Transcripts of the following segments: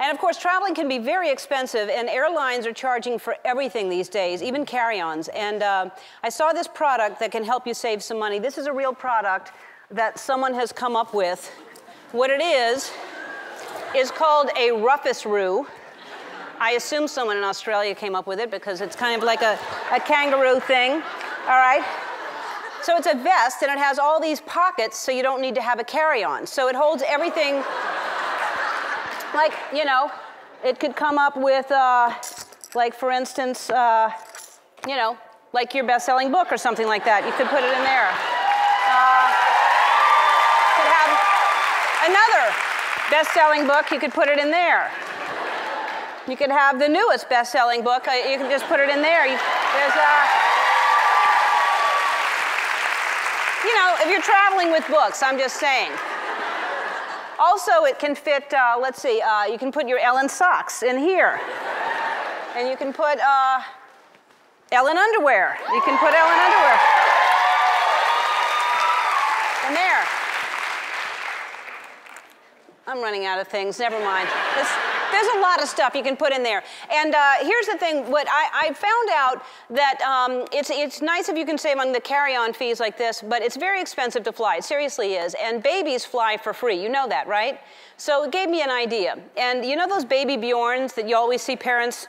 And of course, traveling can be very expensive, and airlines are charging for everything these days, even carry ons. And uh, I saw this product that can help you save some money. This is a real product that someone has come up with. What it is, is called a Rufus-Roo. I assume someone in Australia came up with it because it's kind of like a, a kangaroo thing. All right? So it's a vest and it has all these pockets so you don't need to have a carry-on. So it holds everything like, you know, it could come up with, uh, like for instance, uh, you know, like your best-selling book or something like that. You could put it in there. Uh, could have another best-selling book. You could put it in there. You could have the newest best-selling book. Uh, you can just put it in there. You, there's uh, you know, if you're traveling with books, I'm just saying. Also, it can fit, uh, let's see, uh, you can put your Ellen socks in here. And you can put uh, Ellen underwear. You can put Ellen underwear in there. I'm running out of things, never mind. This, there's a lot of stuff you can put in there. And uh, here's the thing, what I, I found out that um, it's, it's nice if you can save on the carry-on fees like this, but it's very expensive to fly, it seriously is. And babies fly for free, you know that, right? So it gave me an idea. And you know those baby Bjorns that you always see parents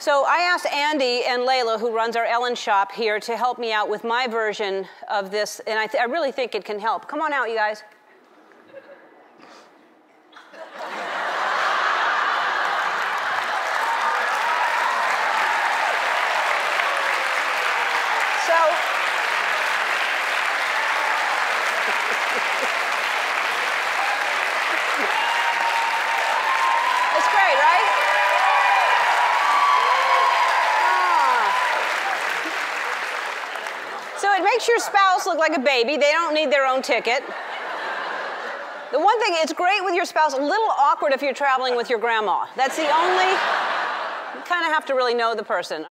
so I asked Andy and Layla, who runs our Ellen shop here, to help me out with my version of this, and I, I really think it can help. Come on out, you guys. Ah. it makes your spouse look like a baby. They don't need their own ticket. The one thing, it's great with your spouse, a little awkward if you're traveling with your grandma. That's the only, you kind of have to really know the person.